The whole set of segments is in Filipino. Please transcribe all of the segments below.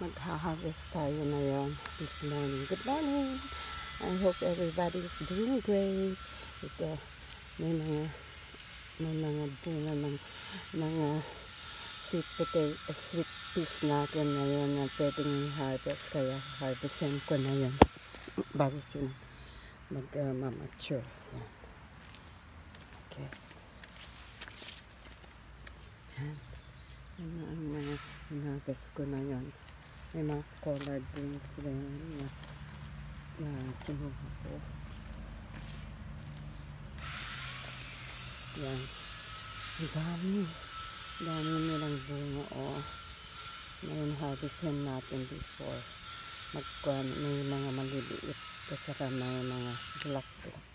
Magha-harvest tayo ngayon this morning. Good morning! I hope everybody is doing great. Ito, may mga may mga bunga ng mga sweet potato, uh, sweet peas natin ngayon na pwedeng harvest. Kaya harvestin ko na yun bago sila mag-mature. Uh, okay. Yan. Yan ang mga harvest ko na yun. May mga collard greens din na, na kinuha ko. Yan. Ang dami. Dami nilang bunga o oh. ngayon harvestin natin before magkuhan may mga maliliit kasi may mga black black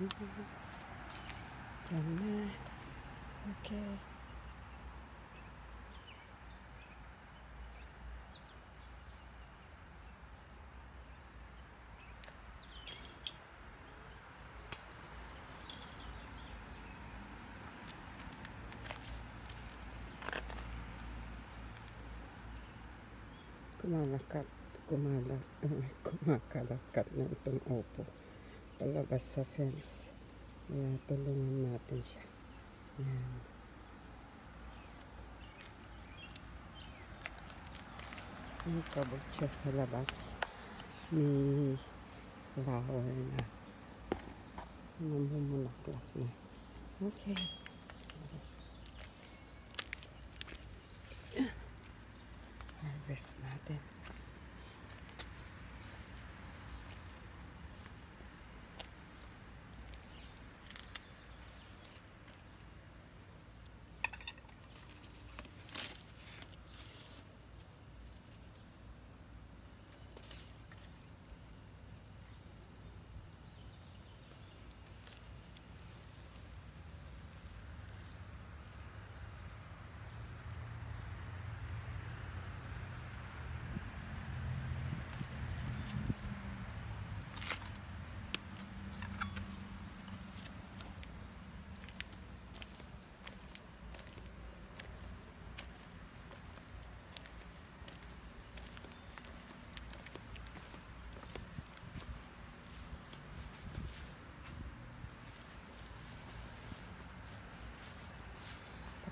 Yan na. Okay. Kumalakat, kumalak, kumakalakat na itong opo palabas sa fence. Kaya tulungan natin siya. Yan. Ang kabot siya sa labas. May flower na. Namumulaklak na. Okay. Harvest natin.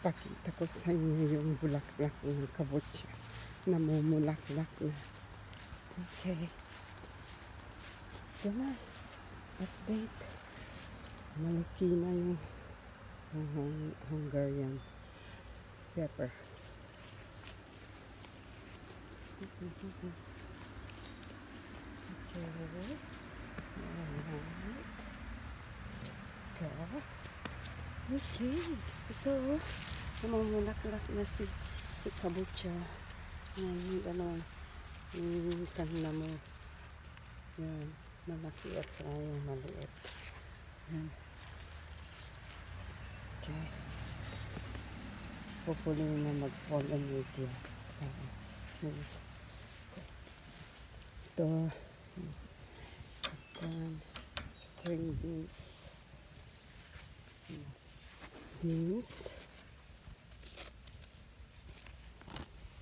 Papakita ko sa inyo yung bulaklak ng kabutya. Namumulaklak na. Okay. Ito na. Update. Malaki na yung hung Hungarian pepper. Okay. Alright. Okay. Ito. Namumulaklak na si, si kabucha. Yan, gano'n. Yung isang namo. Yan, malaki at saka yung maliit. Yan. Okay. Hopefully na mag-pollinate yan. Uh, ito, yan, string beans. Beans.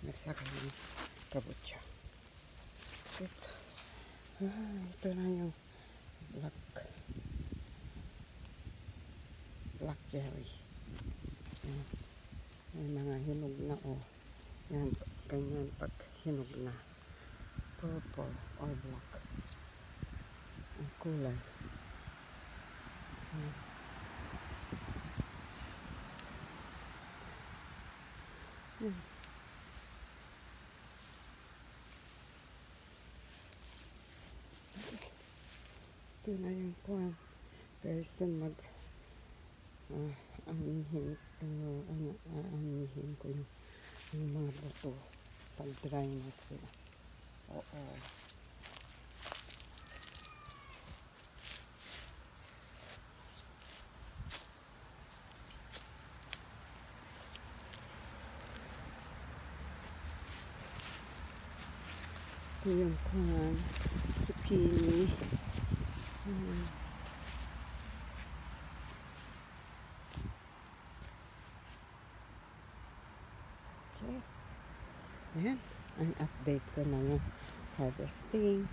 At saka yung kabucha. Ito. Ah, ito na yung black blackberry. Yan. May mga hinog na oh. Yan, ganyan pag hinog na. Purple or black. Ang kulay. Yan. Yan. Ito na yung kuwan. Person mag ah, anihin, uh, ano, ah, anihin ko yung, yung mga buto pag dry na sila. Oo. Ito yung kuwan, zucchini. Okay. Ayan. Ang update ko na yung harvesting.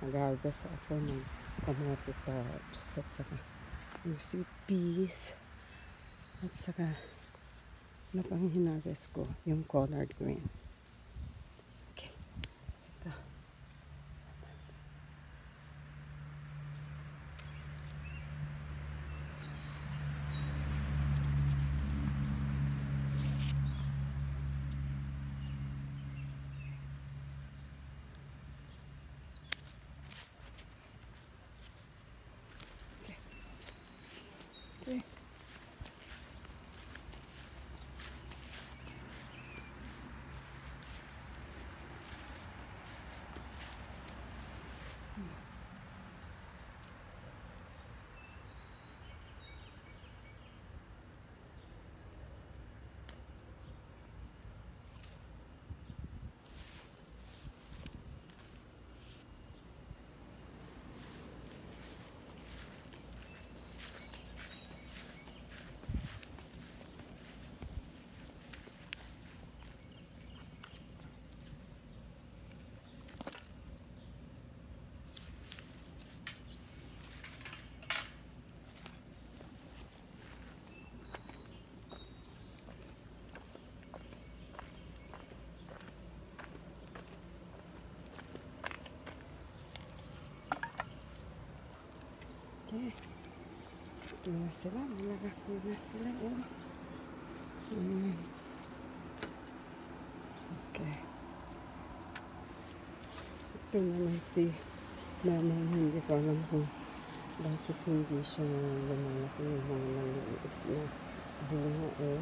Nag-harvest ako ng kamote tops. At saka yung sweet peas. At saka ano pang hinarvest ko? Yung collard green. Sila. Malaki na sila. Oh. Ayan. Okay. Ito naman si Mama. Hindi ko alam kung bakit hindi siya lumalaki yung mga maliit na bunga. Oh.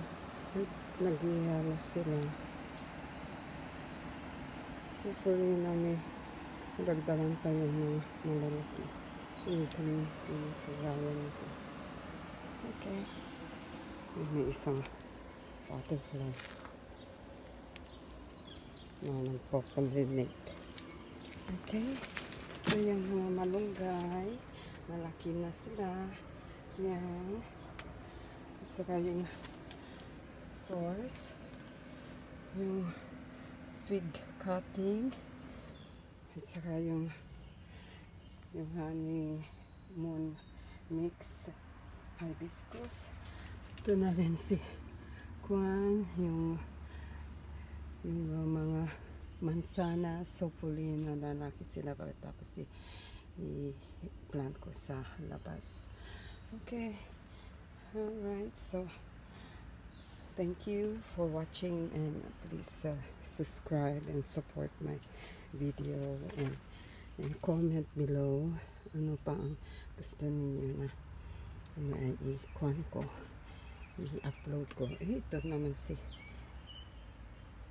Nagyayala sila. Hopefully na may dagdagan pa yung mga malalaki. Green, yung kagaya nito. Yung may isang butterfly na nagpo-pollinate. Okay. Ito yung mga malunggay. Malaki na sila. Yan. At saka yung of course yung fig cutting at saka yung yung honey moon mix hibiscus. Ito na rin si Kwan yung yung uh, mga mansanas hopefully na lalaki sila. Tapos i, i-plant ko sa labas. Okay. Alright so thank you for watching and please uh, subscribe and support my video and, and comment below ano pa ang gusto ninyo na i-kwan ko i-upload ko. Eh, ito naman si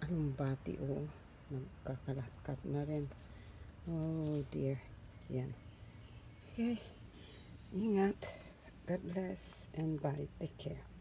Alumbati, oh. Nagkakalat-kat na rin. Oh, dear. Yan. Okay. Ingat. God bless and bye. Take care.